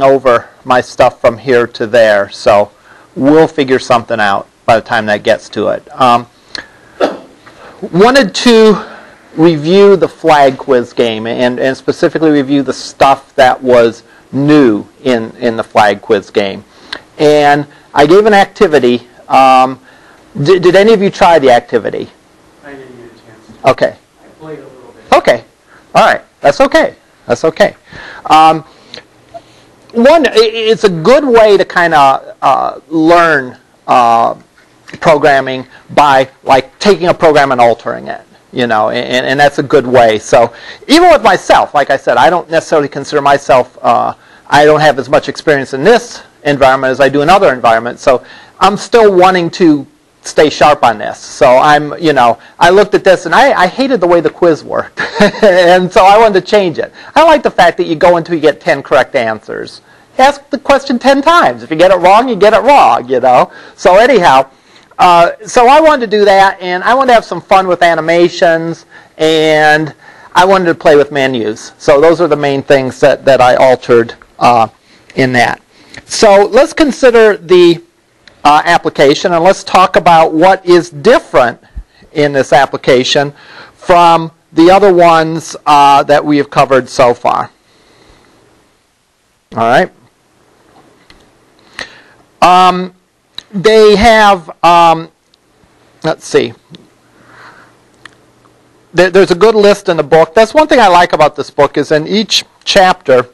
over my stuff from here to there. So we'll figure something out by the time that gets to it. Um, wanted to review the flag quiz game and, and specifically review the stuff that was new in, in the flag quiz game. And I gave an activity. Um, did, did any of you try the activity? I didn't get a chance to. Okay. I played a little bit. Okay. All right. That's okay. That's okay. Um, one, it's a good way to kind of uh, learn uh, programming by like taking a program and altering it. You know, and, and that's a good way. So even with myself, like I said, I don't necessarily consider myself. Uh, I don't have as much experience in this environment as I do in other environments. So I'm still wanting to stay sharp on this. So I'm, you know, I looked at this and I, I hated the way the quiz worked. and so I wanted to change it. I like the fact that you go until you get 10 correct answers. Ask the question 10 times. If you get it wrong, you get it wrong, you know. So anyhow, uh, so I wanted to do that and I wanted to have some fun with animations and I wanted to play with menus. So those are the main things that, that I altered uh, in that. So let's consider the uh, application and let's talk about what is different in this application from the other ones uh, that we have covered so far. All right. Um, they have, um, let's see, there, there's a good list in the book. That's one thing I like about this book is in each chapter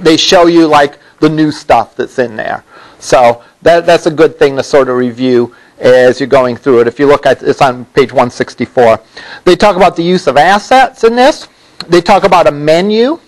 they show you like the new stuff that's in there. So that, that's a good thing to sort of review as you're going through it. If you look at it's on page 164. They talk about the use of assets in this. They talk about a menu.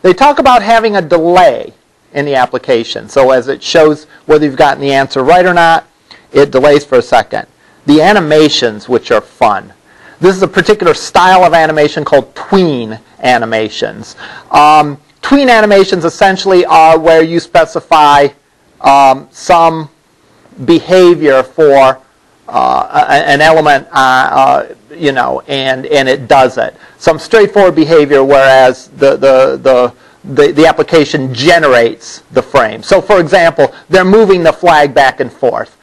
They talk about having a delay in the application. So as it shows whether you've gotten the answer right or not, it delays for a second. The animations, which are fun. This is a particular style of animation called tween animations. Um, tween animations essentially are where you specify um, some behavior for uh, an element, uh, uh, you know, and, and it does it. Some straightforward behavior, whereas the, the, the, the, the application generates the frame. So, for example, they're moving the flag back and forth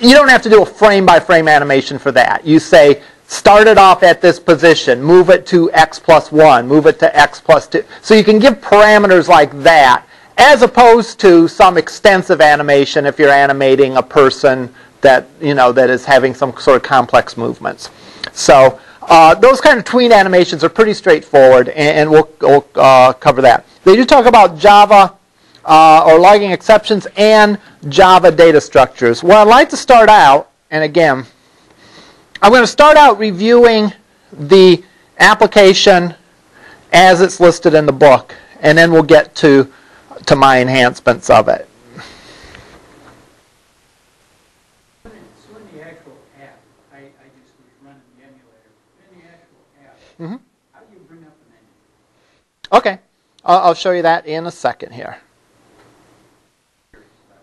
you don't have to do a frame by frame animation for that. You say, start it off at this position, move it to x plus 1, move it to x plus 2. So you can give parameters like that, as opposed to some extensive animation if you're animating a person that, you know, that is having some sort of complex movements. So uh, those kind of tween animations are pretty straightforward, and, and we'll, we'll uh, cover that. They do talk about Java uh, or logging exceptions and Java data structures. Well, I'd like to start out, and again, I'm going to start out reviewing the application as it's listed in the book, and then we'll get to, to my enhancements of it. So in the actual app, I, I just was running the emulator. In the actual app, Mhm. how do you bring up the menu? Okay, I'll, I'll show you that in a second here. Curious about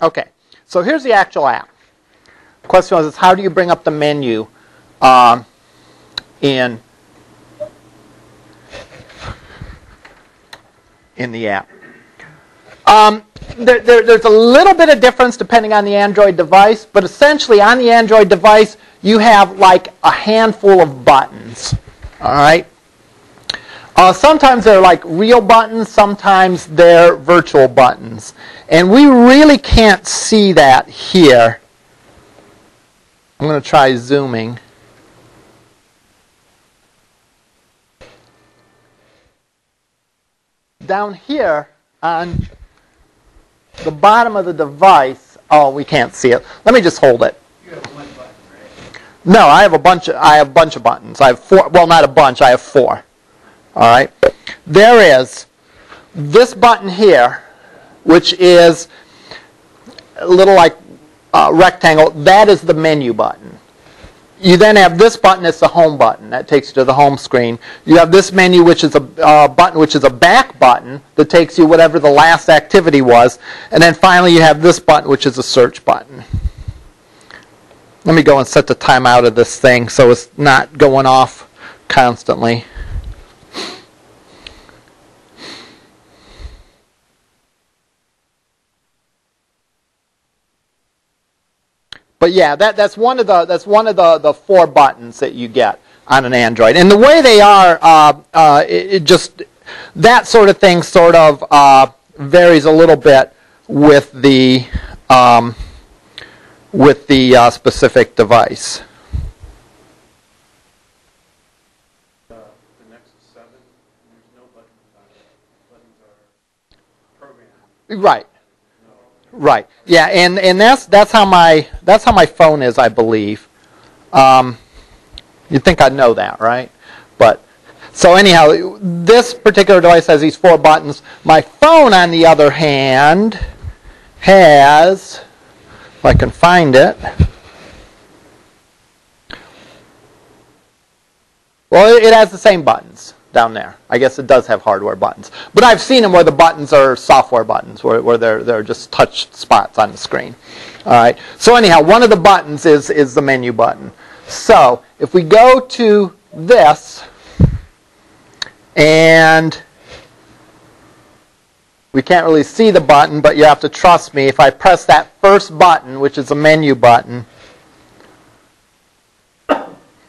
that. Okay, so here's the actual app. The Question was, is how do you bring up the menu um, in in the app? Um, there, there, there's a little bit of difference depending on the Android device, but essentially on the Android device you have like a handful of buttons. All right. Uh, sometimes they're like real buttons, sometimes they're virtual buttons. And we really can't see that here. I'm going to try zooming. Down here on the bottom of the device, oh, we can't see it. Let me just hold it. Button, right? No, I have a bunch. Of, I have a bunch of buttons. I have four. Well, not a bunch. I have four. All right. There is this button here, which is a little like uh, rectangle. That is the menu button. you then have this button it's the home button that takes you to the home screen you have this menu which is a uh, button which is a back button that takes you whatever the last activity was and then finally you have this button which is a search button let me go and set the timeout of this thing so it's not going off constantly But yeah, that, that's one of the that's one of the, the four buttons that you get on an Android. And the way they are, uh, uh, it, it, just that sort of thing sort of uh, varies a little bit with the um, with the uh, specific device. The 7, no buttons. Buttons. Right. Right. Yeah, and, and that's that's how my that's how my phone is, I believe. Um, you'd think I'd know that, right? But so anyhow, this particular device has these four buttons. My phone, on the other hand, has, if I can find it. Well, it has the same buttons down there. I guess it does have hardware buttons. But I've seen them where the buttons are software buttons, where, where they're, they're just touch spots on the screen. All right. So anyhow, one of the buttons is, is the menu button. So if we go to this, and we can't really see the button, but you have to trust me. If I press that first button, which is a menu button,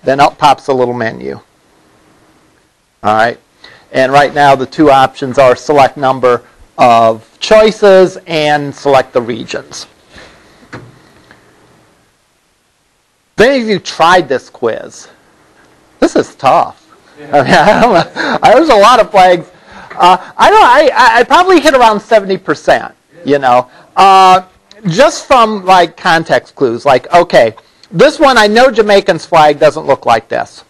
then up pops a little menu. All right. And right now the two options are select number of choices and select the regions. If any of you tried this quiz, this is tough. Yeah. I mean, I don't know. There's a lot of flags. Uh, I don't. I, I probably hit around seventy percent. You know, uh, just from like context clues. Like, okay, this one I know Jamaican's flag doesn't look like this.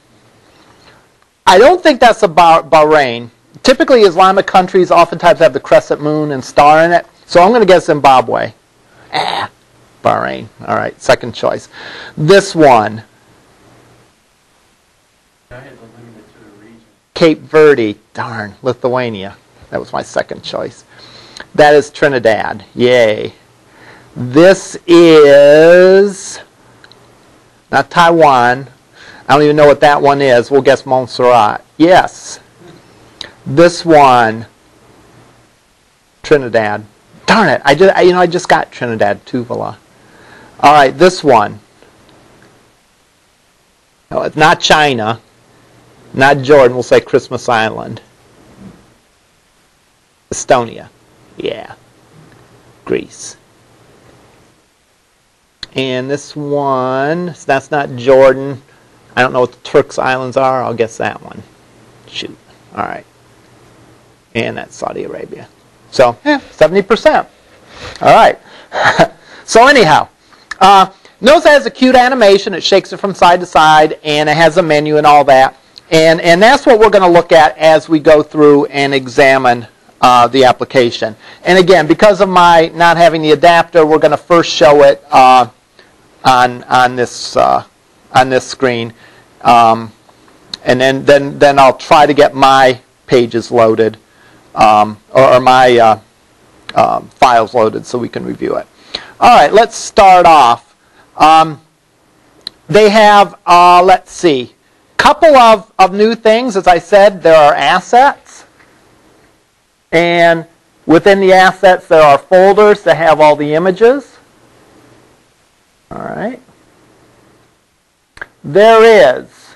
I don't think that's about Bahrain. Typically, Islamic countries oftentimes have the crescent moon and star in it. So I'm going to guess Zimbabwe. Ah, Bahrain. All right, second choice. This one. Cape Verde. Darn, Lithuania. That was my second choice. That is Trinidad. Yay. This is not Taiwan. I don't even know what that one is. We'll guess Montserrat. Yes. This one, Trinidad. Darn it! I just, I, you know, I just got Trinidad Tuvalu. All right, this one. No, it's not China, not Jordan. We'll say Christmas Island. Estonia. Yeah. Greece. And this one, so that's not Jordan. I don't know what the Turks Islands are. I'll guess that one. Shoot. All right. And that's Saudi Arabia. So, yeah, 70%. All right. so anyhow, uh, notice it has a cute animation. It shakes it from side to side, and it has a menu and all that. And, and that's what we're going to look at as we go through and examine uh, the application. And again, because of my not having the adapter, we're going to first show it uh, on, on this uh, on this screen. Um, and then, then, then I'll try to get my pages loaded um, or, or, my uh, uh, files loaded so we can review it. All right, let's start off. Um, they have, uh, let's see, couple of, of new things. As I said, there are assets. And within the assets, there are folders that have all the images. All right there is.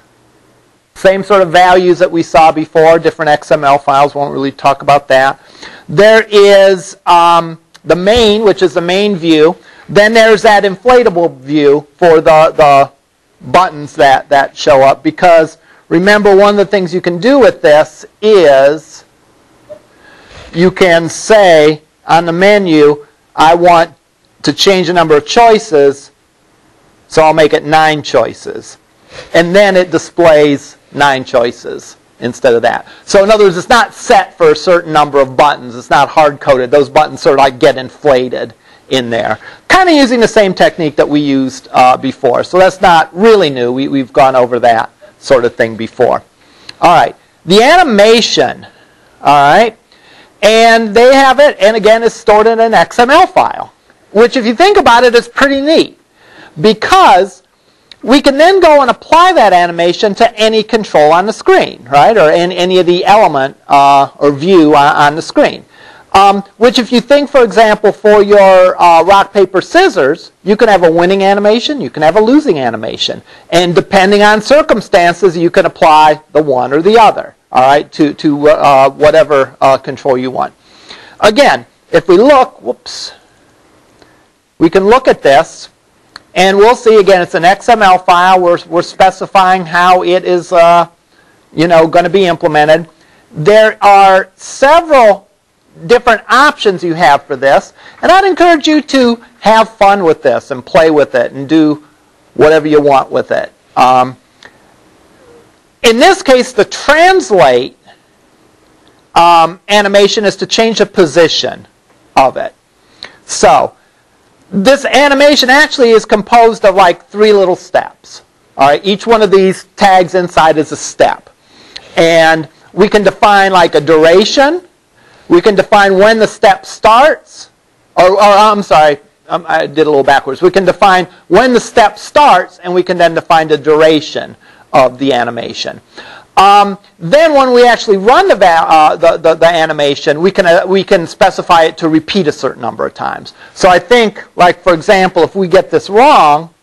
Same sort of values that we saw before, different XML files, won't really talk about that. There is um, the main, which is the main view. Then there's that inflatable view for the, the buttons that, that show up because remember one of the things you can do with this is you can say on the menu, I want to change the number of choices so I'll make it nine choices. And then it displays nine choices instead of that. So in other words, it's not set for a certain number of buttons. It's not hard-coded. Those buttons sort of like get inflated in there. Kind of using the same technique that we used uh, before. So that's not really new. We, we've gone over that sort of thing before. All right. The animation, all right, and they have it, and again, it's stored in an XML file, which if you think about it, is pretty neat because we can then go and apply that animation to any control on the screen, right, or in any of the element uh, or view on, on the screen. Um, which, if you think, for example, for your uh, rock, paper, scissors, you can have a winning animation, you can have a losing animation. And depending on circumstances, you can apply the one or the other, all right, to, to uh, whatever uh, control you want. Again, if we look, whoops, we can look at this, and we'll see, again, it's an XML file. We're, we're specifying how it is, uh, you know, going to be implemented. There are several different options you have for this. And I'd encourage you to have fun with this and play with it and do whatever you want with it. Um, in this case, the translate um, animation is to change the position of it. So this animation actually is composed of like three little steps. All right, each one of these tags inside is a step. And we can define like a duration, we can define when the step starts, or, or I'm sorry, um, I did a little backwards. We can define when the step starts, and we can then define the duration of the animation. Um, then when we actually run the, uh, the, the, the, animation, we can, uh, we can specify it to repeat a certain number of times. So I think, like for example, if we get this wrong,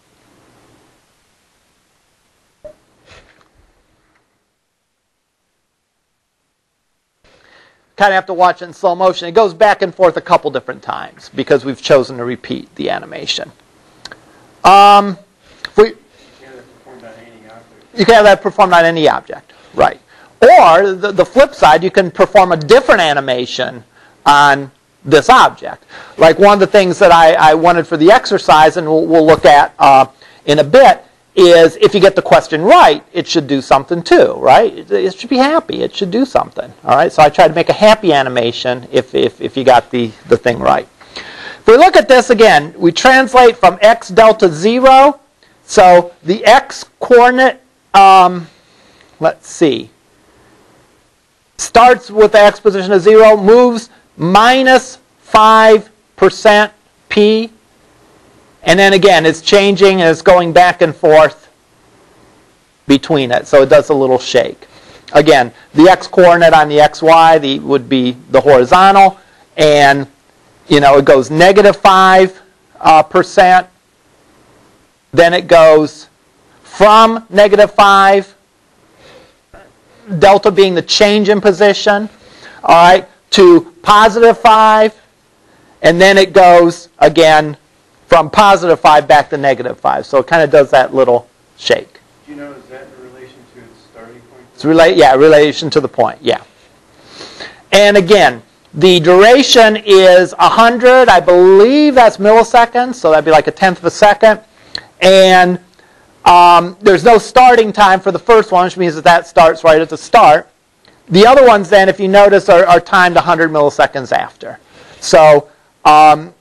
kind of have to watch it in slow motion. It goes back and forth a couple different times because we've chosen to repeat the animation. Um, we, you can have that performed on any object, right? Or the, the flip side, you can perform a different animation on this object. Like one of the things that I, I wanted for the exercise, and we'll, we'll look at uh, in a bit, is if you get the question right, it should do something too, right? It should be happy. It should do something. All right. So I tried to make a happy animation if, if, if you got the, the thing right. If we look at this again, we translate from x delta 0. So the x coordinate, um, let's see, starts with the x position of 0, moves minus 5% p and then again, it's changing and it's going back and forth between it. So it does a little shake. Again, the x-coordinate on the xy the, would be the horizontal. And, you know, it goes negative 5 uh, percent. Then it goes from negative 5, delta being the change in position, all right, to positive 5. And then it goes, again, from positive 5 back to negative 5. So it kind of does that little shake. Do you know, is that in relation to its starting point? It's relate, yeah, relation to the point, yeah. And again, the duration is 100. I believe that's milliseconds, so that'd be like a tenth of a second. And um, there's no starting time for the first one, which means that that starts right at the start. The other ones, then, if you notice, are, are timed 100 milliseconds after. So um,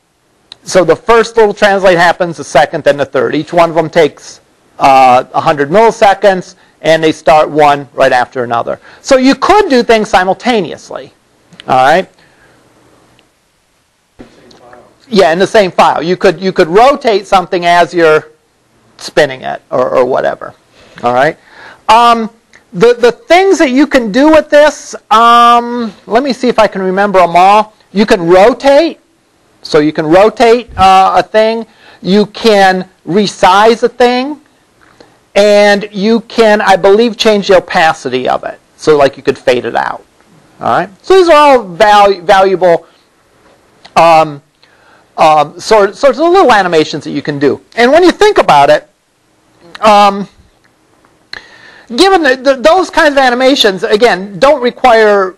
so the first little translate happens, the second, then the third. Each one of them takes uh, 100 milliseconds, and they start one right after another. So you could do things simultaneously. All right. Yeah, in the same file. You could you could rotate something as you're spinning it or, or whatever. All right. Um, the the things that you can do with this, um, let me see if I can remember them all. You can rotate. So you can rotate uh, a thing, you can resize a thing, and you can, I believe, change the opacity of it. So like you could fade it out. All right. So these are all val- valuable um, um, sort, sorts of little animations that you can do. And when you think about it, um, given the, the, those kinds of animations, again, don't require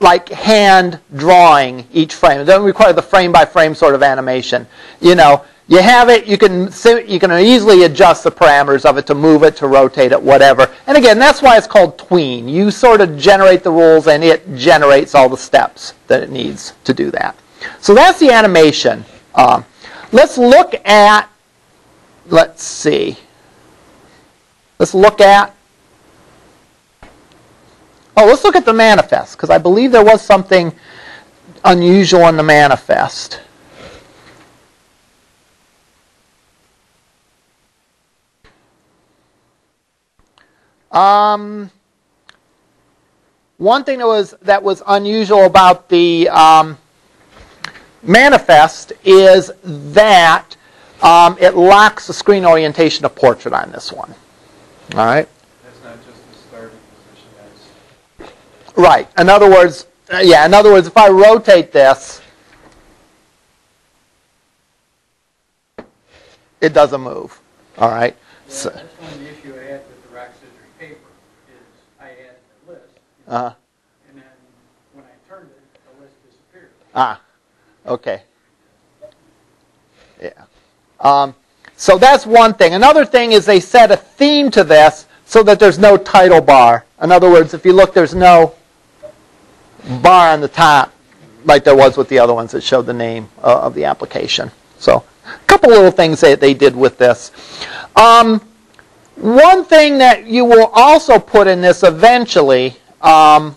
like hand drawing each frame. It doesn't require the frame by frame sort of animation. You know, you have it, you can you can easily adjust the parameters of it to move it, to rotate it, whatever. And again, that's why it's called tween. You sort of generate the rules and it generates all the steps that it needs to do that. So that's the animation. Um, let's look at, let's see. Let's look at, oh, let's look at the manifest, because I believe there was something unusual in the manifest. Um, one thing that was that was unusual about the um, manifest is that um, it lacks the screen orientation of portrait on this one. All right. That's not just the starting position, that's Right. In other words, uh, yeah. In other words, if I rotate this, it doesn't move. All right. Yeah, So, that's one of the issue I had with the rock, scissors, paper, is I added the list, uh, and then when I turned it, the list disappeared. ah. Okay. Yeah. Um, so that's one thing. Another thing is they set a theme to this so that there's no title bar. In other words, if you look, there's no bar on the top like there was with the other ones that showed the name uh, of the application. So a couple little things that they did with this. Um, one thing that you will also put in this eventually, um,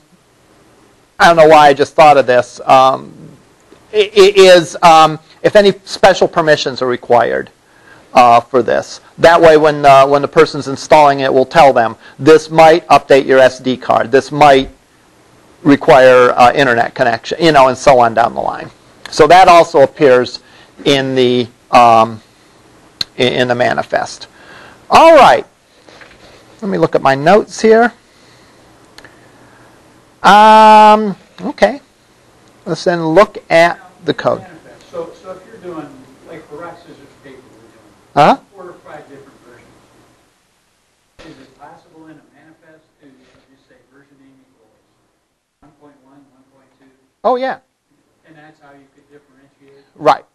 I don't know why I just thought of this, um, is um, if any special permissions are required uh, for this. That way, when uh, when the person's installing it, we'll tell them this might update your SD card. This might require uh, internet connection, you know, and so on down the line. So that also appears in the um, in the manifest. All right. Let me look at my notes here. Um, okay. Let's then look at the code. So, so if you're doing, like for rock, scissors, paper, we're doing Huh? four or five different versions. Is it possible in a manifest to just say version name equals 1.1, 1.2, Oh yeah. and that's how you could differentiate? Right.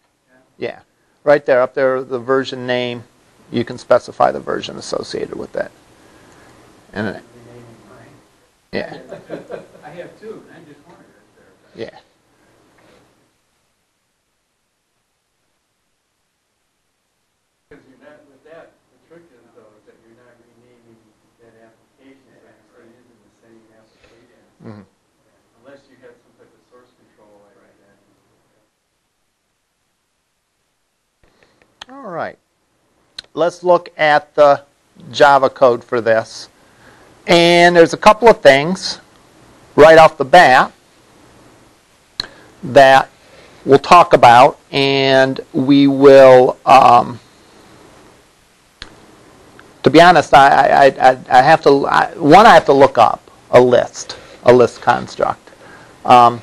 Yeah. Yeah. Right there, up there, the version name. You can specify the version associated with that. And it, yeah, I have two, and I just wondered if they're. yeah. Because you're not, with that, the trick is though, is that you're not renaming that application, so you're still using the same application. Mhm. Unless you have some type of source control like that. All right. Let's look at the Java code for this. And there's a couple of things right off the bat that we'll talk about, and we will. Um, to be honest, I, I, I, I have to. I, one, I have to look up a list, a list construct. Um,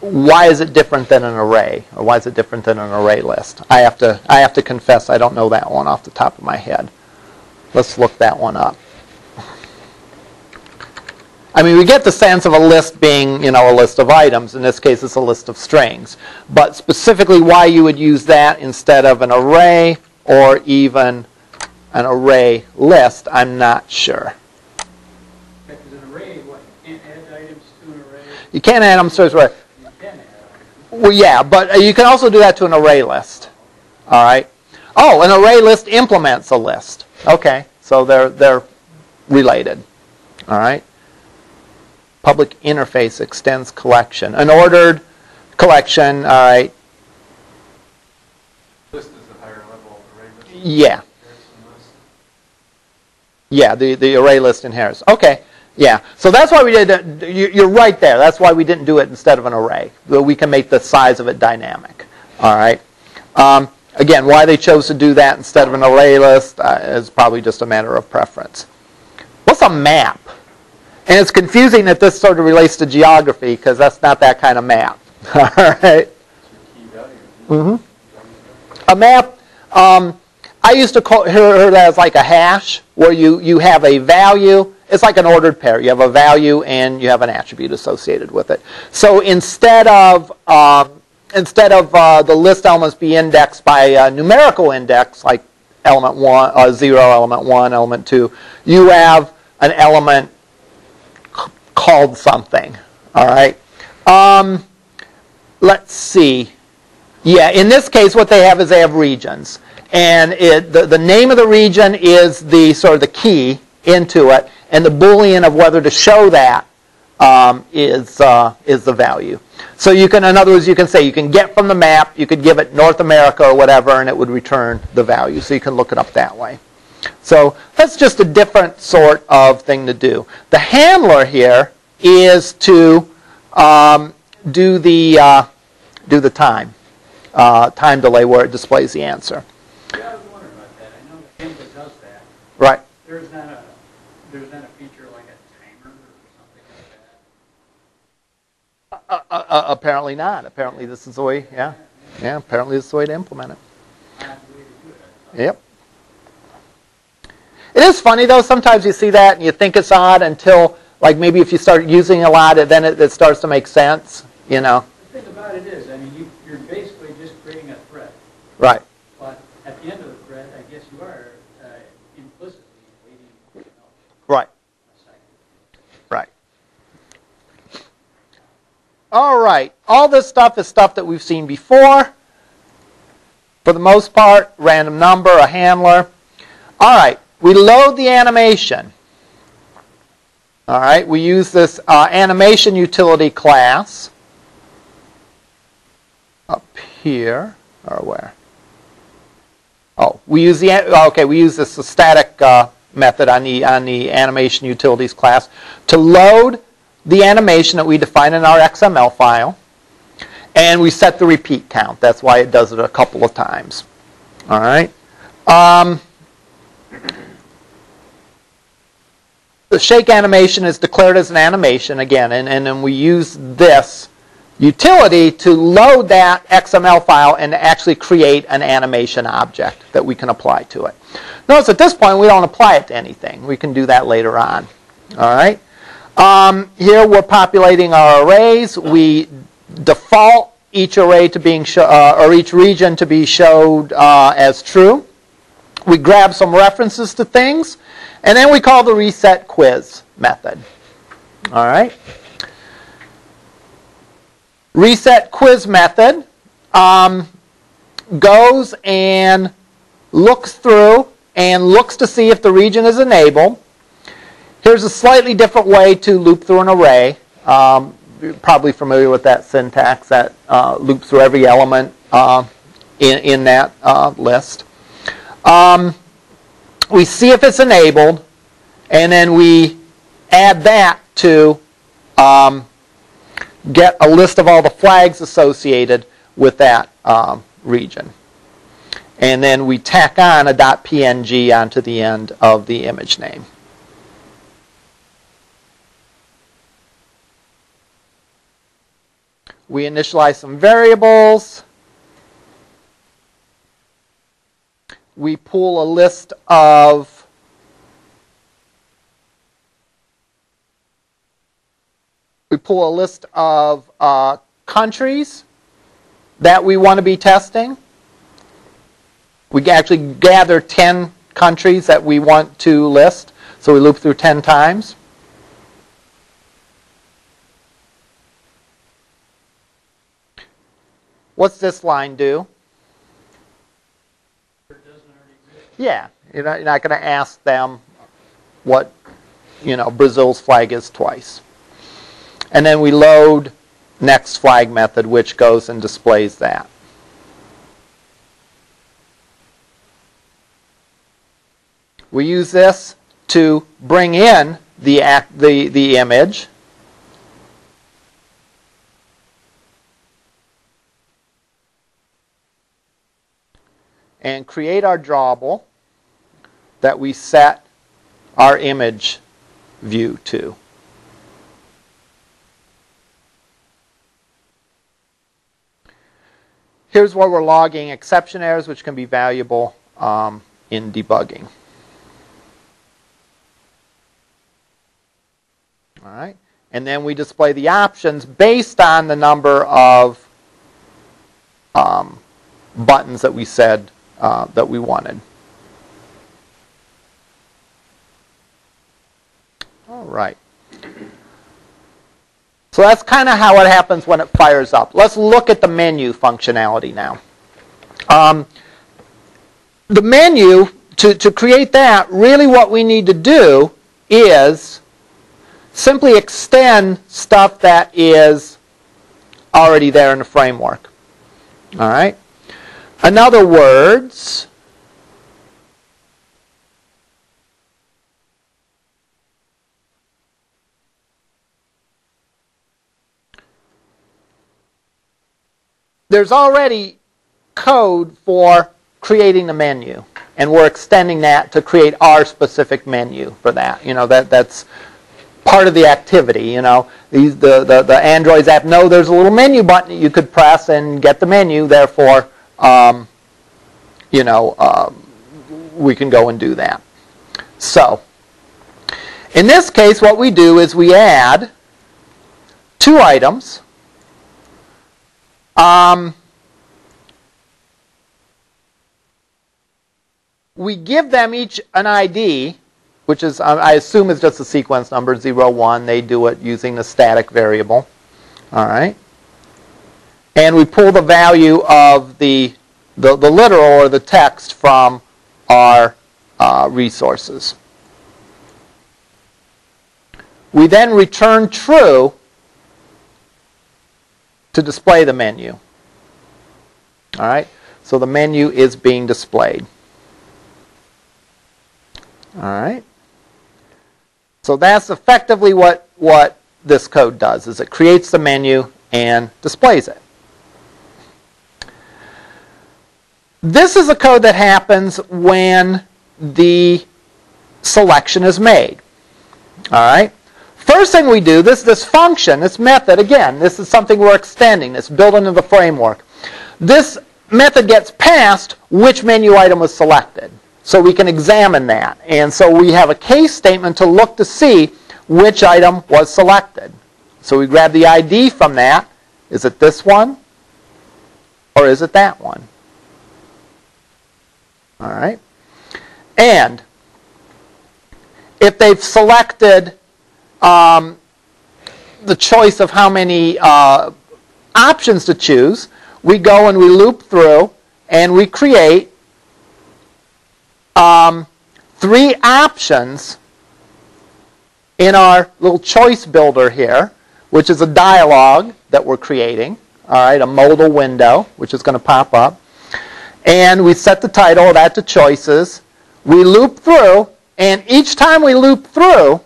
why is it different than an array? Or why is it different than an array list? I have to i have to confess i don't know that one off the top of my head. Let's look that one up. I mean we get the sense of a list being you know a list of items. In this case it's a list of strings. But specifically why you would use that instead of an array or even an array list i'm not sure Because an array, what, you can't add items to an array? You can't add them so it's right You can add items. Well, yeah, but uh, you can also do that to an array list. All right. Oh, an array list implements a list. Okay, so they're they're related. All right. Public interface extends collection. An ordered collection. All right. List is a higher level of array list. Yeah. Yeah. The the array list inherits. Okay. Yeah. So that's why we did. it. You- You're right there. That's why we didn't do it instead of an array. We can make the size of it dynamic. All right. Um, again, why they chose to do that instead of an array list uh, is probably just a matter of preference. What's a map? And it's confusing that this sort of relates to geography because that's not that kind of map. All right. Mm-hmm. A map, um, I used to call, hear that as like a hash, where you, you have a value. It's like an ordered pair. You have a value and you have an attribute associated with it. So instead of um, instead of uh, the list elements be indexed by a numerical index, like element one, uh, zero, element one, element two, you have an element called something. All right. Um, let's see. Yeah, in this case, what they have is they have regions, and it, the, the name of the region is the sort of the key into it, and the boolean of whether to show that um, is uh, is the value. So you can, in other words, you can say you can get from the map, you could give it North America or whatever, and it would return the value. So you can look it up that way. So that's just a different sort of thing to do. The handler here is to um, do the uh, do the time uh, time delay where it displays the answer. Yeah, I was wondering about that. I know that Canva does that. Right. There's not a, there's not a feature like a timer or something like that. Uh, uh, uh, apparently not. Apparently this is the way. Yeah. Yeah. Apparently this is the way to implement it. Odd way to do it. I thought. Yep. It is funny though. Sometimes you see that and you think it's odd until, like, maybe if you start using it a lot, then it, it starts to make sense. You know. The thing about it is, I mean, you, you're basically just creating a threat. Right. But at the end of the thread, I guess you are uh, implicitly waiting for something else Right. a second. Right. All right. All this stuff is stuff that we've seen before. For the most part, random number, a handler. All right. We load the animation. All right. We use this uh, animation utility class up here or where? Oh, we use the okay. We use this static uh, method on the on the animation utilities class to load the animation that we define in our XML file, and we set the repeat count. That's why it does it a couple of times. All right. Um, the shake animation is declared as an animation again, and, and then we use this utility to load that XML file and actually create an animation object that we can apply to it. Notice at this point we don't apply it to anything. We can do that later on. All right. Um, here we're populating our arrays. We default each array to being uh, or each region to be showed uh, as true. We grab some references to things, and then we call the reset quiz method. All right. Reset quiz method um, goes and looks through and looks to see if the region is enabled. Here's a slightly different way to loop through an array. Um, you're probably familiar with that syntax that uh, loops through every element uh, in, in that uh, list. Um, we see if it's enabled, and then we add that to um, get a list of all the flags associated with that um, region. And then we tack on a .png onto the end of the image name. We initialize some variables. We pull a list of we pull a list of uh, countries that we want to be testing. We actually gather 10 countries that we want to list, so we loop through 10 times. What's this line do? Yeah, you're not, you're not going to ask them what, you know, Brazil's flag is twice. And then we load next flag method, which goes and displays that. We use this to bring in the, act, the, the image. And create our drawable that we set our image view to. Here's where we're logging exception errors, which can be valuable um, in debugging. All right, and then we display the options based on the number of um, buttons that we said uh, that we wanted. All right. So that's kind of how it happens when it fires up. Let's look at the menu functionality now. Um, the menu, to, to create that, really what we need to do is simply extend stuff that is already there in the framework. All right? In other words, there's already code for creating the menu and we're extending that to create our specific menu for that. You know that that's part of the activity you know. These the, the, the androids app know there's a little menu button that you could press and get the menu therefore um, you know uh, we can go and do that so in this case what we do is we add two items um, we give them each an ID, which is, I assume is just a sequence number, 0, 1. They do it using the static variable. All right. And we pull the value of the, the, the literal or the text from our uh, resources. We then return true to display the menu. All right? So the menu is being displayed. All right? So that's effectively what, what this code does, is it creates the menu and displays it. This is a code that happens when the selection is made. All right? First thing we do, this, this function, this method, again, this is something we're extending, it's built into the framework. This method gets passed which menu item was selected. So we can examine that. And so we have a case statement to look to see which item was selected. So we grab the ID from that. Is it this one? Or is it that one? All right. And if they've selected um, the choice of how many uh, options to choose, we go and we loop through and we create um, three options in our little choice builder here, which is a dialog that we're creating, all right, a modal window, which is going to pop up. And we set the title that to choices. We loop through, and each time we loop through, all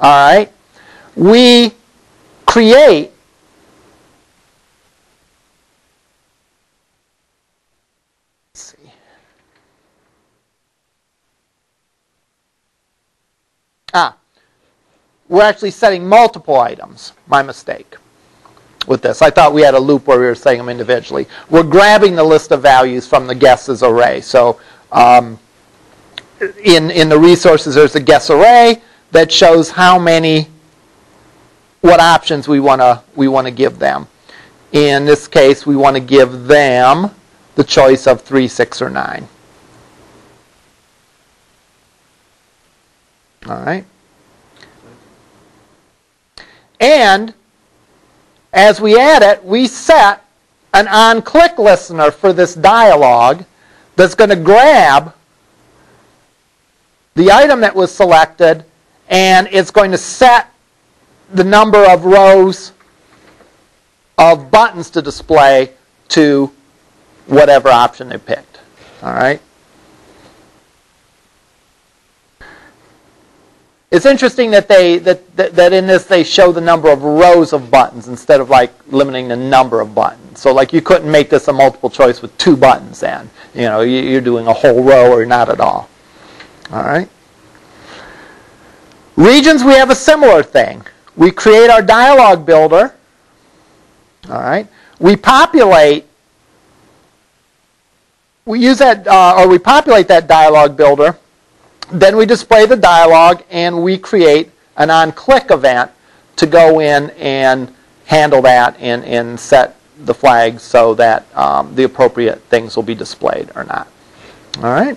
right, we create. Ah, we're actually setting multiple items. My mistake with this. I thought we had a loop where we were saying them individually. We're grabbing the list of values from the guesses array. So um, in, in the resources, there's a guess array that shows how many, what options we want to we want to give them. In this case, we want to give them the choice of 3, 6, or 9. All right? And as we add it, we set an on-click listener for this dialog that's going to grab the item that was selected and it's going to set the number of rows of buttons to display to whatever option they picked. All right. It's interesting that they that, that, that in this they show the number of rows of buttons instead of like limiting the number of buttons. So like you couldn't make this a multiple choice with two buttons then. You know, you're doing a whole row or not at all. All right. Regions, we have a similar thing. We create our dialog builder. All right. We populate. We use that, uh, or we populate that dialog builder. Then we display the dialog, and we create an on-click event to go in and handle that and, and set the flags so that um, the appropriate things will be displayed or not. All right.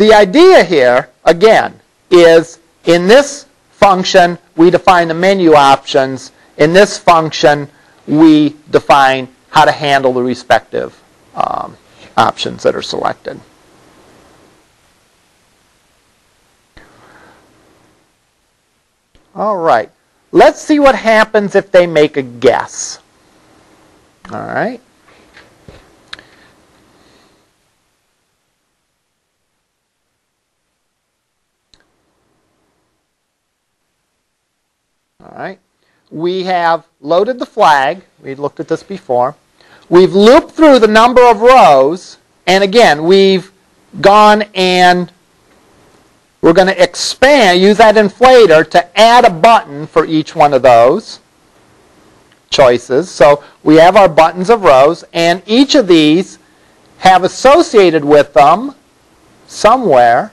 the idea here, again, is in this function, we define the menu options. In this function, we define how to handle the respective um, options that are selected. All right. Let's see what happens if they make a guess. All right. All right. We have loaded the flag. We looked at this before. We've looped through the number of rows. And again, we've gone and we're going to expand, use that inflator to add a button for each one of those choices. So we have our buttons of rows, and each of these have associated with them somewhere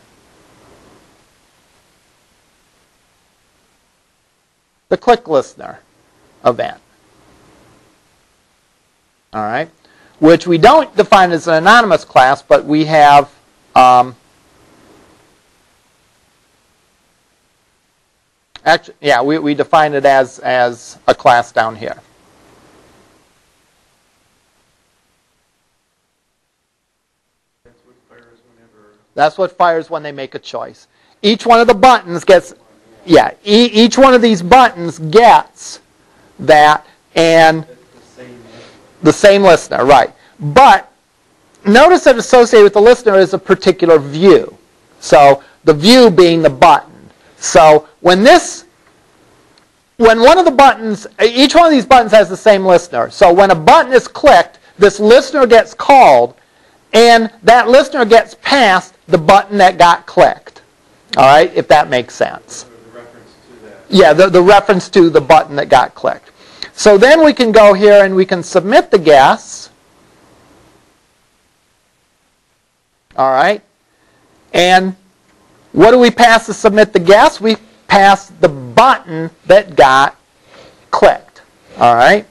the click listener event. All right, which we don't define as an anonymous class, but we have um, actually, yeah, we, we define it as as a class down here. That's what fires whenever. That's what fires when they make a choice. Each one of the buttons gets, yeah, e- each one of these buttons gets that, and. The same listener, right. But notice that associated with the listener is a particular view. So the view being the button. So when this, when one of the buttons, each one of these buttons has the same listener. So when a button is clicked, this listener gets called, and that listener gets past the button that got clicked. All right, if that makes sense. The reference to that. Yeah, the, the reference to the button that got clicked. So then we can go here and we can submit the guess. All right. And what do we pass to submit the guess? We pass the button that got clicked. All right.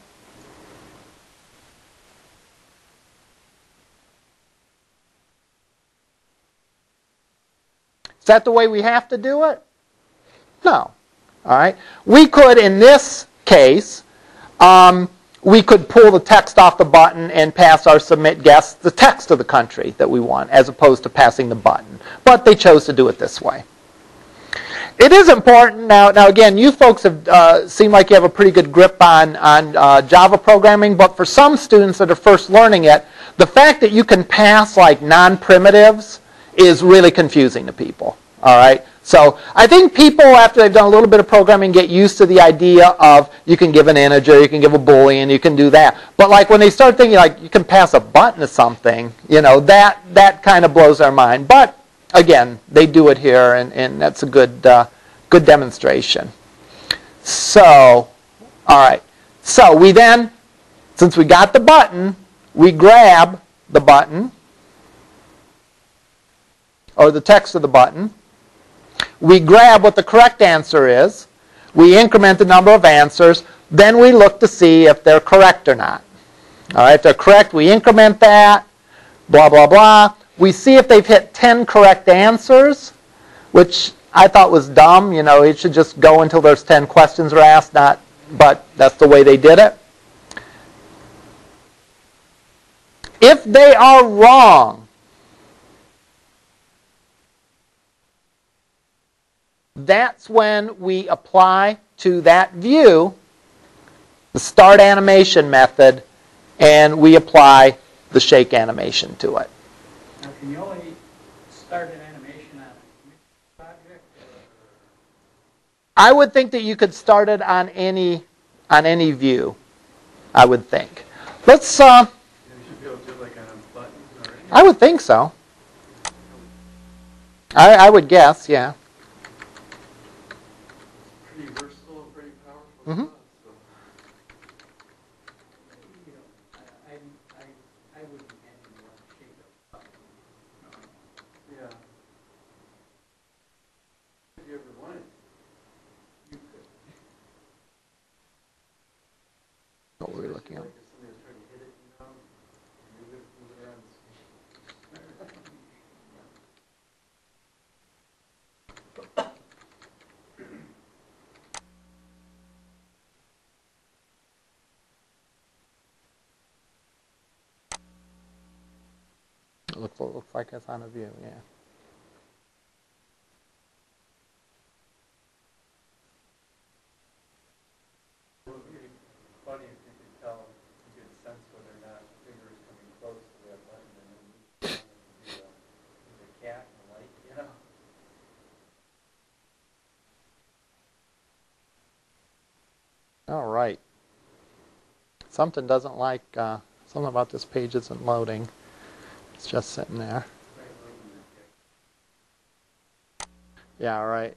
Is that the way we have to do it? No. All right. We could, in this case, um, we could pull the text off the button and pass our submit guess the text of the country that we want, as opposed to passing the button. But they chose to do it this way. It is important now. Now, again, you folks have uh, seem like you have a pretty good grip on on uh, Java programming, but for some students that are first learning it, the fact that you can pass like non-primitives is really confusing to people. All right. So I think people, after they've done a little bit of programming, get used to the idea of you can give an integer, you can give a boolean, you can do that. But like when they start thinking like you can pass a button to something, you know, that that kind of blows their mind. But again, they do it here, and, and that's a good uh, good demonstration. So, all right. So we then, since we got the button, we grab the button or the text of the button. We grab what the correct answer is. We increment the number of answers. Then we look to see if they're correct or not. All right, if they're correct, we increment that. Blah, blah, blah. We see if they've hit 10 correct answers, which I thought was dumb. You know, it should just go until there's 10 questions are asked, not, but that's the way they did it. If they are wrong, that's when we apply to that view the start animation method and we apply the shake animation to it. Now, can you only start an animation on a mixed object? or- I would think that you could start it on any on any view. I would think. Let's. Uh, You should be able to do it like on a button or. I would think so. I, I would guess, yeah. Pretty versatile and pretty powerful. Mhm. stuff, so. You know, I, I, I- I wouldn't imagine you want to shake a button. Yeah. If you ever wanted. You could. What were we looking at? Like if somebody was trying to hit it, you know, move it, move it around the screen. It looks, looks like it's on a view, yeah. It would be funny if you could tell, you could sense whether or not the finger is coming close to that button and then you could do a, the cat and the light, you know? All right. Something doesn't like, uh, something about this page isn't loading. Just sitting there. Yeah, all right.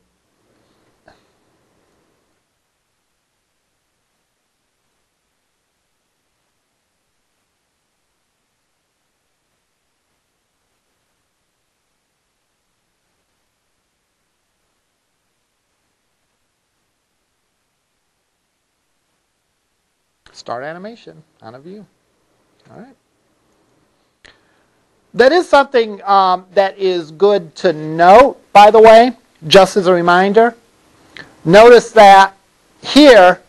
Start animation on a view. All right. That is something um, that is good to note, by the way, just as a reminder. Notice that here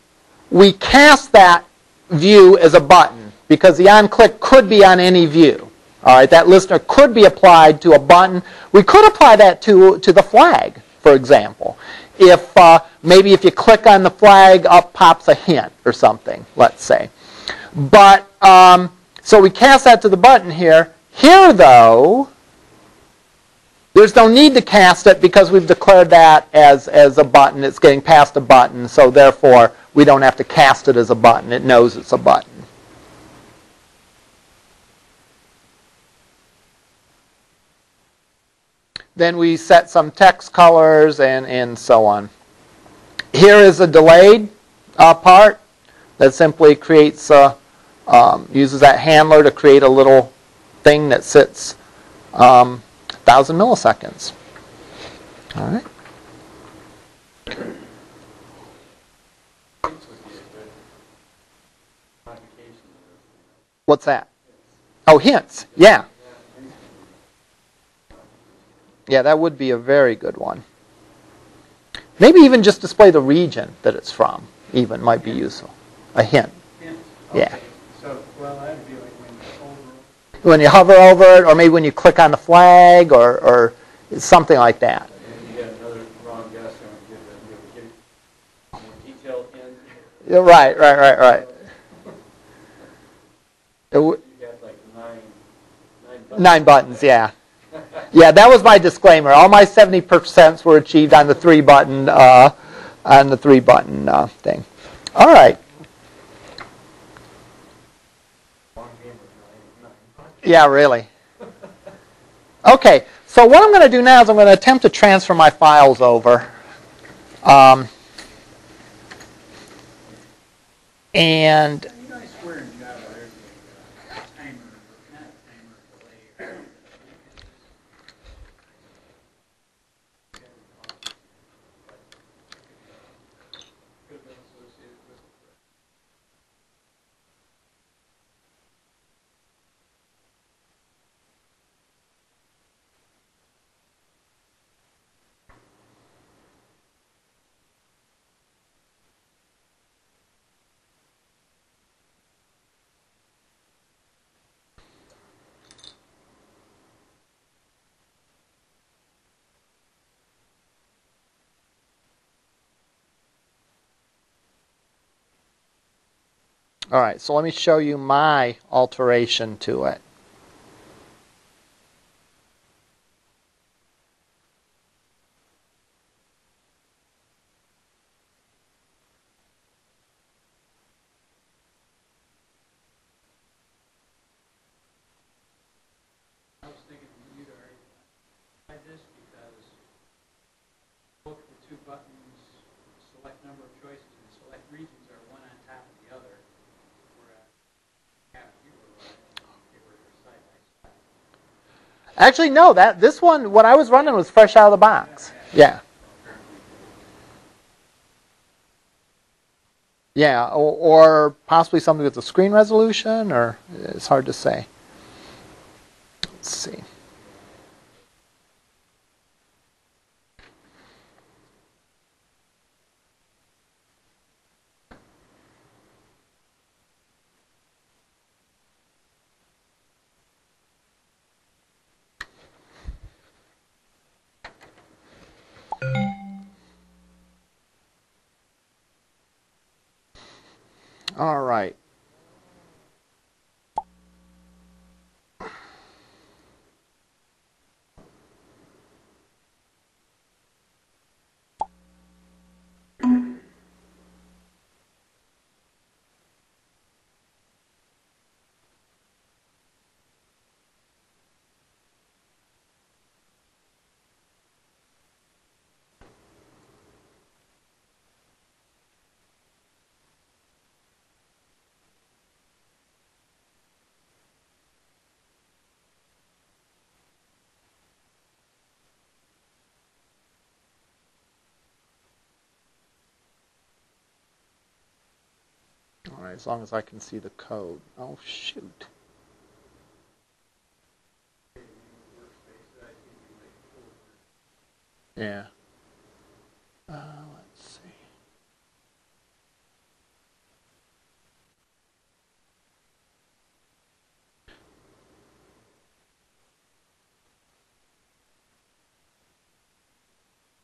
we cast that view as a button because the on click could be on any view. All right, that listener could be applied to a button. We could apply that to, to the flag, for example. If uh, maybe if you click on the flag, up pops a hint or something, let's say. But um, so we cast that to the button here. Here, though, there's no need to cast it because we've declared that as, as a button. It's getting past a button, so therefore we don't have to cast it as a button. It knows it's a button. Then we set some text colors and, and so on. Here is a delayed uh, part that simply creates, uh, um, uses that handler to create a little thing that sits um, 1,000 milliseconds. All right. Hints would be a good modification of this. What's that? Oh, hints. Yeah. Yeah, that would be a very good one. Maybe even just display the region that it's from, even might be useful. A hint. Hint. Yeah. Okay. So, well, that'd be like when you over, When you hover over it, or maybe when you click on the flag, or, or something like that. And you got another wrong guess, and give it, give it more detailed hint. Yeah, Right, right, right, right. W- like nine, nine buttons. Nine buttons, yeah. Yeah, that was my disclaimer. All my 70% were achieved on the three button, uh, on the three button uh, thing. All right. Long game of nine, nine buttons. Yeah, really. Okay, so what I'm going to do now is I'm going to attempt to transfer my files over. Um, and you guys swear in Java, there's a uh, timer, not a timer, delay. or- Could have been associated with. All right, so let me show you my alteration to it. I was thinking you'd already tried this because both the two buttons, select number of choices and select regions are one on top of the other. Whereas, yeah, you were right, they were side by side. Actually, no, that this one, what I was running was fresh out of the box. Yeah. Yeah, or, or possibly something with the screen resolution, or uh, it's hard to say. Let's see. All right. Right, as long as I can see the code. Oh, shoot. Yeah. Uh, let's see.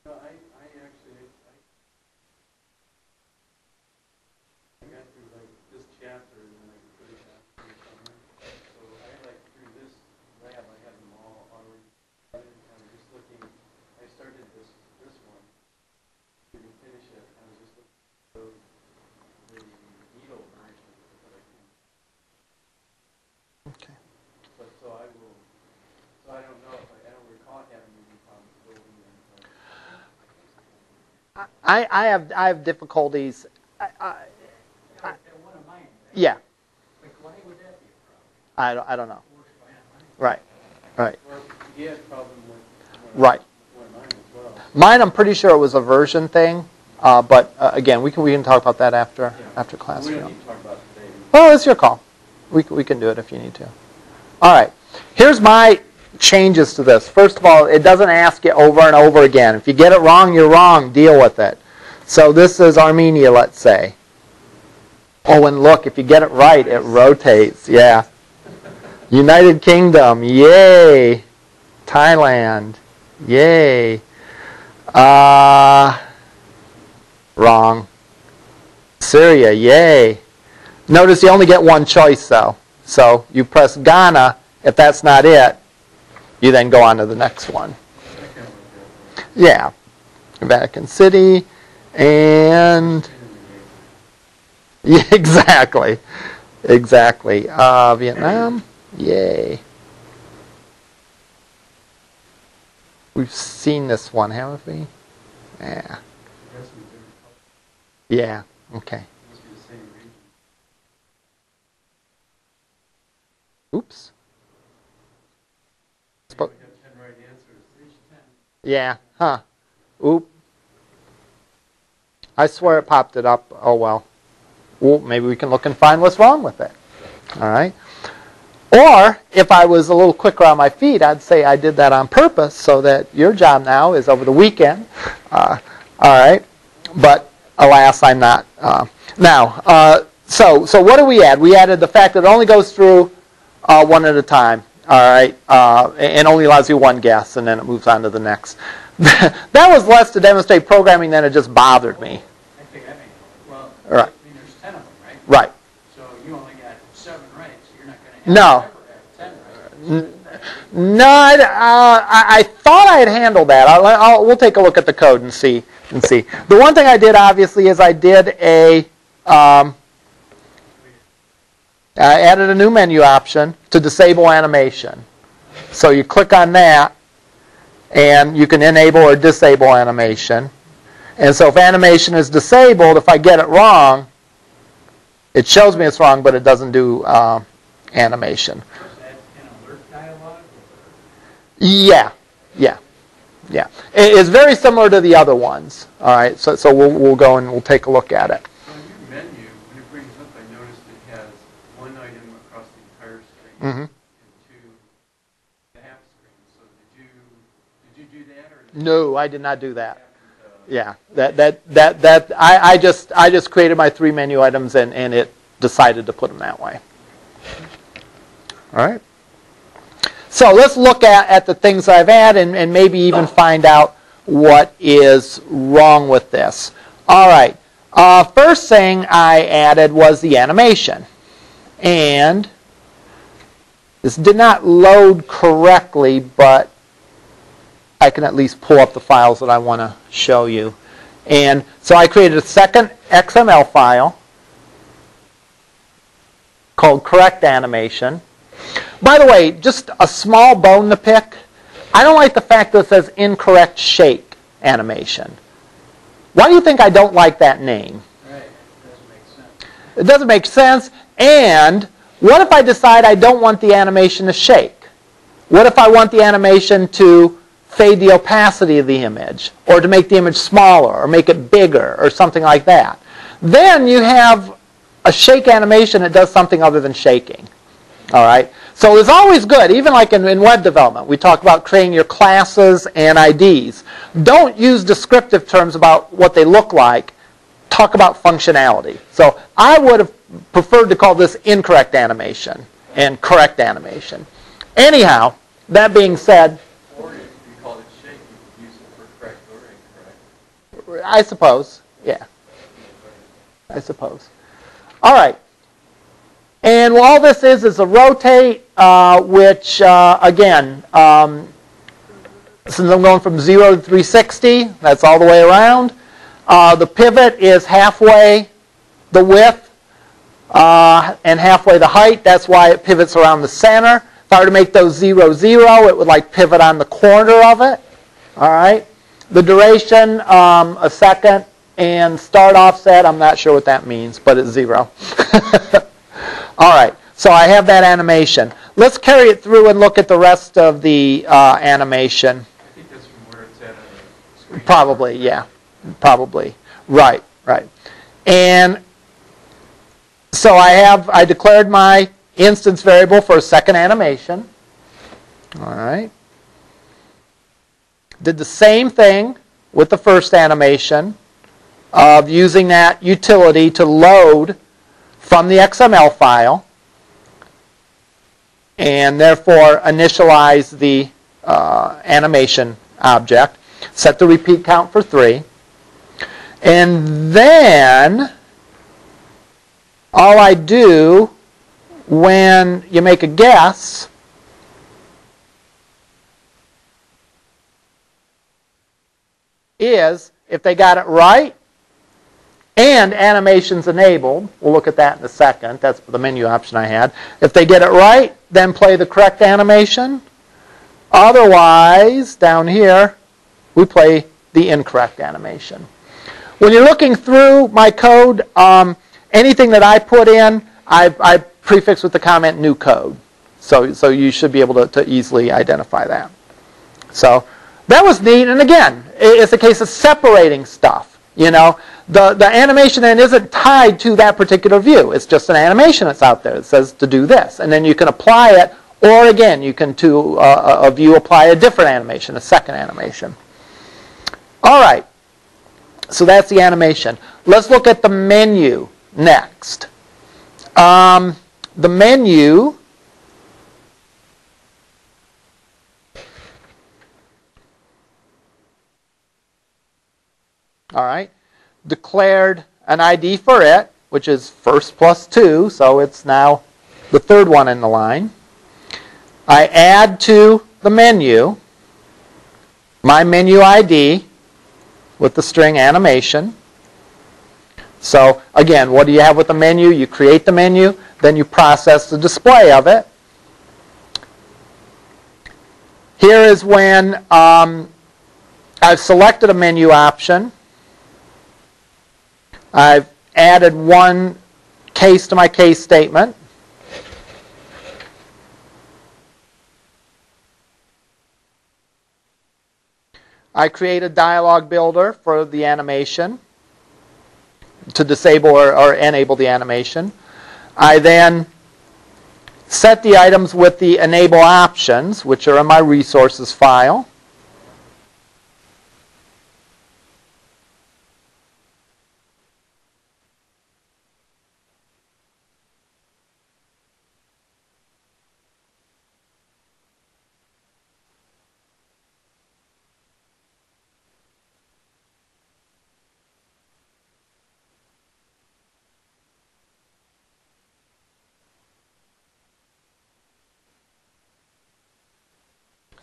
No, I, I actually, I, I got through like this chapter and then I put it back to the summer. So I like through this lab, I had them all already. started, and I was just looking, I started this, this one. Didn't finish it, I was just looking at the, the needle version, but I can't. Okay. But so I will, so I don't know if I, I don't recall having any problems building them, but. I, I have I have difficulties. I, I, Yeah, that one of mine, yeah, like, why would that be a problem? I don't, I don't know. Works fine on mine. Right, right, Or he had a problem with. one- Right. Mine as well. Mine, I'm pretty sure it was a version thing, uh, but uh, again, we can we can talk about that after after class. We don't need to talk about it today. Well, it's your call. We, we can do it if you need to. All right. Here's my changes to this. First of all, it doesn't ask you over and over again. If you get it wrong, you're wrong. Deal with it. So this is Armenia, let's say. Oh, and look, if you get it right, it rotates. Yeah. United Kingdom, yay. Thailand, yay. Uh, wrong. Syria, yay. Notice you only get one choice though. So you press Ghana. If that's not it, you then go on to the next one. Yeah. Vatican City and yeah, exactly. Exactly. Uh, Vietnam, yay. We've seen this one, haven't we? Yeah. Yeah. Okay. Oops. We Spo- have ten right answers. Reach ten. Yeah. Huh. Oop. I swear it popped it up. Oh well. Well, maybe we can look and find what's wrong with it. All right. Or if I was a little quicker on my feet, I'd say I did that on purpose so that your job now is over the weekend. Uh, all right. But alas, I'm not. Uh, now, uh, so so what do we add? We added the fact that it only goes through uh, one at a time. All right, uh, and only allows you one guess, and then it moves on to the next. that was less to demonstrate programming than it just bothered me. I makes, well, I Right. mean, there's ten of them, right? Right. So you only got seven right, so you're not gonna have. No. Ten right. No, I, uh, I, I thought I had handled that. I'll, I'll, we'll take a look at the code and see and see. The one thing I did obviously is I did a um, I added a new menu option to disable animation. So you click on that, and you can enable or disable animation. And so if animation is disabled, if I get it wrong, it shows me it's wrong, but it doesn't do uh, animation. Does that an alert dialogue? Yeah, yeah, yeah. It's very similar to the other ones. All right, so so we'll we'll go and we'll take a look at it. So in your menu, when it brings up, I noticed it has one item across the screen hmm and two half screens. So did you, did you do that or? No, I did not do that. Yeah, that that that that I, I just I just created my three menu items and and it decided to put them that way. All right. So let's look at, at the things I've added and, and maybe even find out what is wrong with this. All right. Uh, first thing I added was the animation. And this did not load correctly, but I can at least pull up the files that I want to show you. And so I created a second XML file called correct animation. By the way, just a small bone to pick. I don't like the fact that it says incorrect shake animation. Why do you think I don't like that name? Right, doesn't make sense. It doesn't make sense. And what if I decide I don't want the animation to shake? What if I want the animation to fade the opacity of the image, or to make the image smaller, or make it bigger, or something like that? Then you have a shake animation that does something other than shaking. All right. So it's always good, even like in, in, web development, we talk about creating your classes and IDs. Don't use descriptive terms about what they look like. Talk about functionality. So I would have preferred to call this incorrect animation and correct animation. Anyhow, that being said, Or if you call it shake, you could use it for correct or incorrect. I suppose, yeah, I suppose. All right. And all this is is a rotate, uh, which, uh, again, um, since I'm going from 0 to 360, that's all the way around. Uh, the pivot is halfway the width uh, and halfway the height. That's why it pivots around the center. If I were to make those 0, 0, it would like pivot on the corner of it. All right. The duration, um, a second, and start offset, I'm not sure what that means, but it's 0. All right, so I have that animation. Let's carry it through and look at the rest of the uh, animation. I think that's from where it's at on the screen. Probably, yeah. Probably. Right, right. And so I have, I declared my instance variable for a second animation. All right. Did the same thing with the first animation of using that utility to load from the XML file and therefore initialize the uh, animation object. Set the repeat count for 3. And then all I do when you make a guess is if they got it right and animations enabled, we'll look at that in a second, that's the menu option I had. If they get it right, then play the correct animation. Otherwise, down here, we play the incorrect animation. When you're looking through my code, um, anything that I put in, I, I, prefix with the comment new code. So, so you should be able to, to easily identify that. So that was neat. And again, it's a case of separating stuff. You know, the, the animation then isn't tied to that particular view. It's just an animation that's out there that says to do this. And then you can apply it, or again, you can to uh, a view apply a different animation, a second animation. All right. So that's the animation. Let's look at the menu next. Um, the menu all right, declared an ID for it, which is first plus 2, so it's now the third one in the line. I add to the menu my menu ID with the string animation. So again, what do you have with the menu? You create the menu, then you process the display of it. Here is when um, I've selected a menu option. I've added one case to my case statement. I create a dialog builder for the animation to disable or, or, enable the animation. I then set the items with the enable options, which are in my resources file.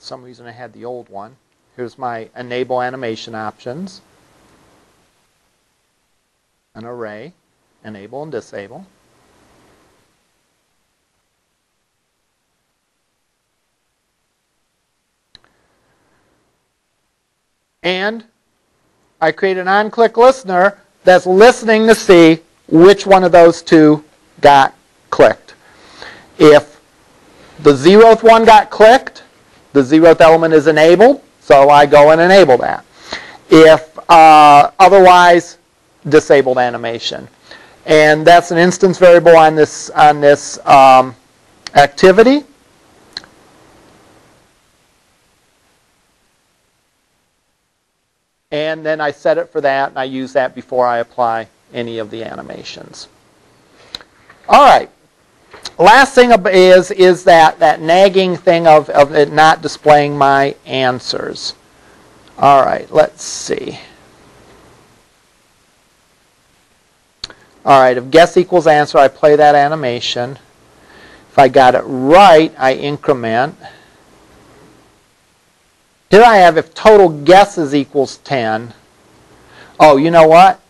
Some reason I had the old one. Here's my enable animation options. An array, enable and disable. And I create an on-click listener that's listening to see which one of those two got clicked. If the zeroth one got clicked, the zeroth element is enabled, so I go and enable that. If uh, otherwise, disabled animation. And that's an instance variable on this, on this um, activity. And then I set it for that, and I use that before I apply any of the animations. All right. Last thing is is that that nagging thing of, of it not displaying my answers. All right, let's see. All right, if guess equals answer, I play that animation. If I got it right, I increment. Here I have if total guesses equals 10. Oh, you know what?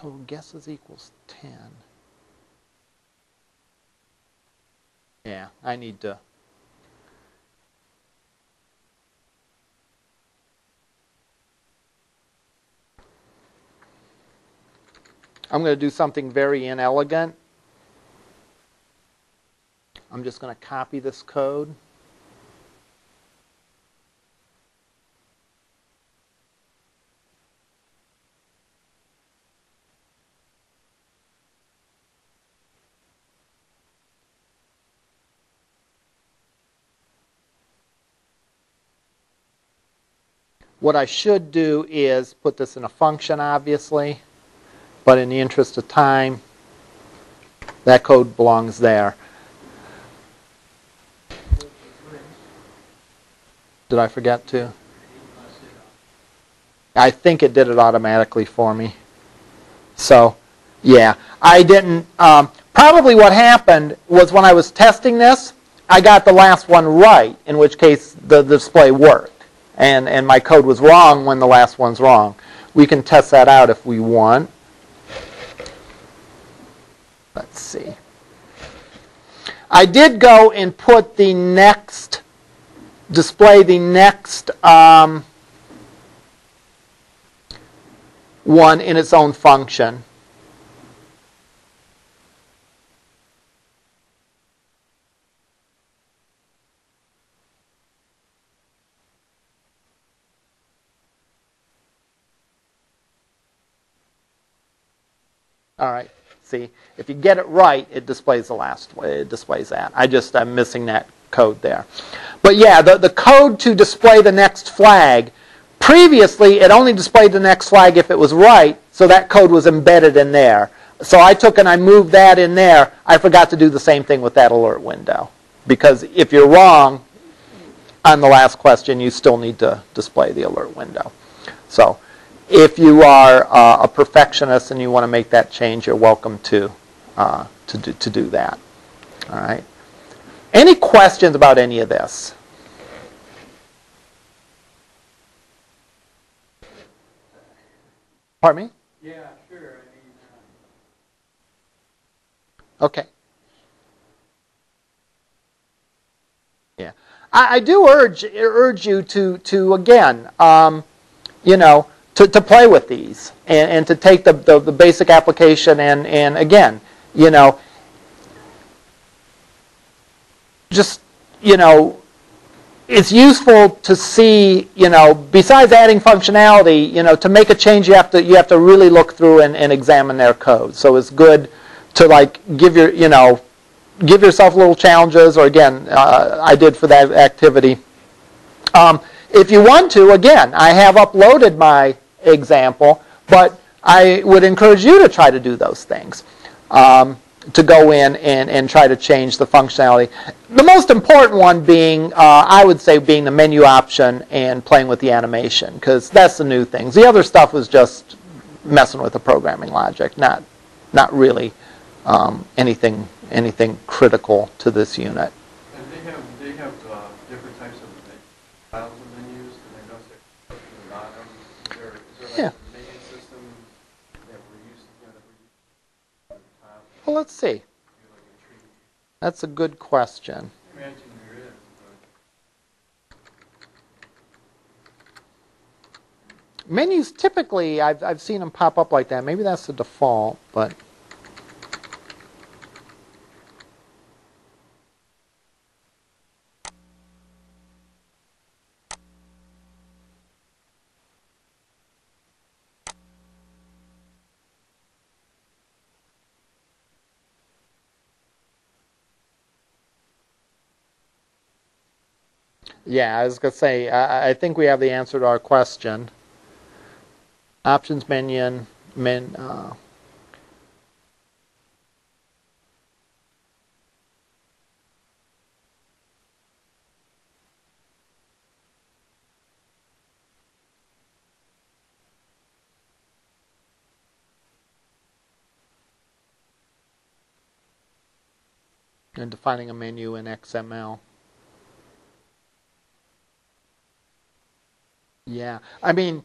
Total guesses equals 10. Yeah, I need to. I'm going to do something very inelegant. I'm just going to copy this code. What I should do is put this in a function, obviously, but in the interest of time, that code belongs there. Did I forget to? I think it did it automatically for me. So, yeah. I didn't, um, probably what happened was when I was testing this, I got the last one right, in which case the, the display worked. And, and my code was wrong when the last one's wrong. We can test that out if we want. Let's see. I did go and put the next display the next um, one in its own function. All right. See, if you get it right, it displays the last. It displays that. I just I'm missing that code there. But yeah, the, the code to display the next flag, previously it only displayed the next flag if it was right, so that code was embedded in there. So I took and I moved that in there. I forgot to do the same thing with that alert window. Because if you're wrong on the last question, you still need to display the alert window. So if you are uh, a perfectionist and you want to make that change, you're welcome to, uh, to, do, to do that. All right. Any questions about any of this? Pardon me? Yeah, sure. I mean, uh, Okay. Yeah, I, I do urge urge you to to again, um, you know, to, to play with these and, and to take the, the, the basic application and and again, you know, just you know it's useful to see you know besides adding functionality you know to make a change you have to you have to really look through and, and examine their code. So it's good to like give your you know give yourself little challenges or again uh, i did for that activity. Um, if you want to again i have uploaded my example but i would encourage you to try to do those things um, to go in and, and try to change the functionality. The most important one being, uh, I would say, being the menu option and playing with the animation, because that's the new things. The other stuff was just messing with the programming logic, not not really um, anything anything critical to this unit. And they have, uh, different types of menus, and noticed Yeah. Well, let's see. That's a good question. Menus typically, I've, I've seen them pop up like that. Maybe that's the default, but yeah, I was gonna say, I, I think we have the answer to our question. Options menu, men, uh, and defining a menu in XML. Yeah, I mean,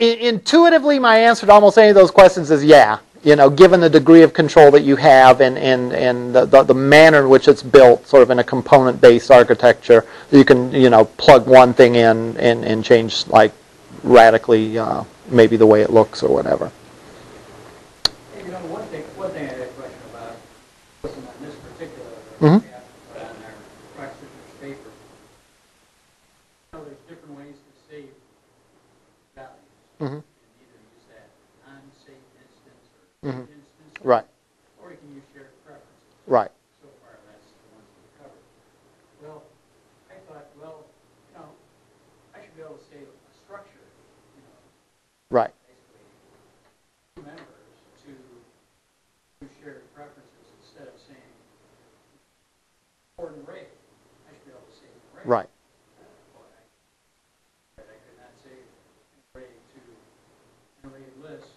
I- intuitively, my answer to almost any of those questions is yeah. You know, given the degree of control that you have and, and, and the, the, the manner in which it's built, sort of in a component-based architecture, you can, you know, plug one thing in and, and change, like, radically uh, maybe the way it looks or whatever. Hey, You know, one thing, one thing I had a question about, wasn't on this particular Mhm. map, but on our practitioner's paper. You know, there's different ways to save values. Mhm. You can either use that on-save instance or Mhm. Saved instance. Right. Or you can use shared preferences. Right. So far, that's the ones we've covered. Well, I thought, well, you know, I should be able to save a structure, you know, Right. basically two members to do shared preferences instead of saying or an array. I should be able to save an. Right. But I, but I could not save an array to an array list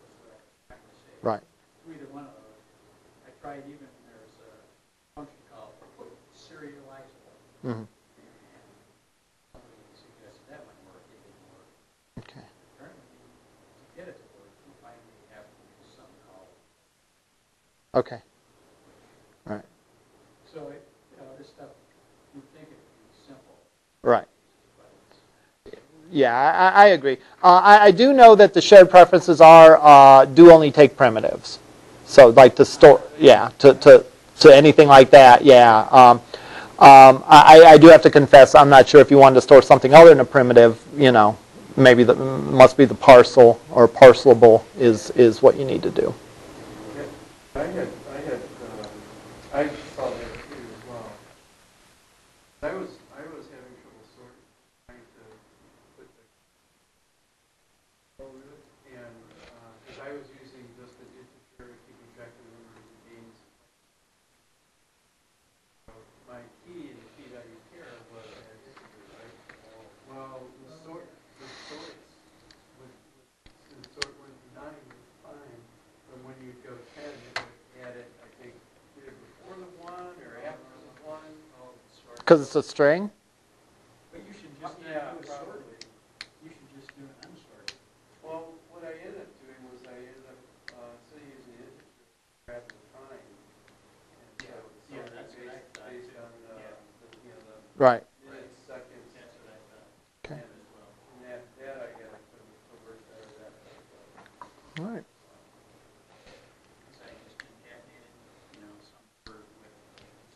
was what I was trying to say. Right. To either one of those. I tried even, there's a function called serializable. hmm And somebody suggested that might work, it didn't work. Okay. Apparently, to get it to work, you have something called Okay. All right. So, it, you know, this stuff, you think it would be simple, Right. Yeah, I, I agree. Uh, I, I do know that the shared preferences are uh, do only take primitives. So, like to store, yeah, to, to, to anything like that, yeah. Um, um, I, I do have to confess, I'm not sure if you wanted to store something other than a primitive, you know, maybe the must be the parcel or parcelable is is what you need to do. I had, I had, um, I saw that too as well. I was, I was having trouble sorting, trying to put the, over it, and, because I was using just an integer, keeping track of the numbers of games. My key in the sheet I used here was an integer, right? Well, the sort, the sorts, would, the sort would nine was fine, but when you go ten, it would add it, I think, either before the one or after the one. Oh, sorry. Because it's a string. but you should just Yeah, do a sorted. probably. You should just do an unsorted. Well, what I ended up doing was I ended up, uh, instead of using the integer, grab the time. And so Yeah, it's yeah, that's based, based on, uh, Yeah. the, you know, the Right. minutes, seconds, That's what I thought. Okay. Yeah, as well. and that, that I got to convert that or that. All right. So I just concatenated, you know, some word with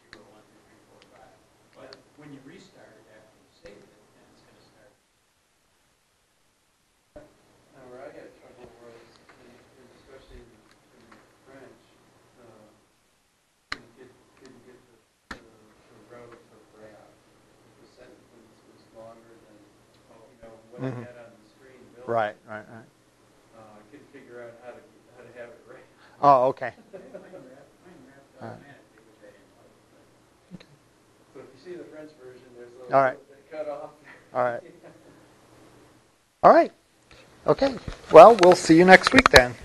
zero, one, two, three, four, five. But when you restart it after you save it, then it's gonna start. Now, where I had trouble was, in- in- especially in in French, uh, didn't get, didn't get the, the the row to graph. The sentence was longer than, you know, what I Mhm. had on the screen built. Right. Right. Right. Uh, I couldn't figure out how to, how to have it right. Oh, okay. Mine wrapped, mine wrapped All right. automatically, which I didn't like, but. So if you see the French version, there's a All right. little bit cut off. All right. All right. Okay. Well, we'll see you next week then.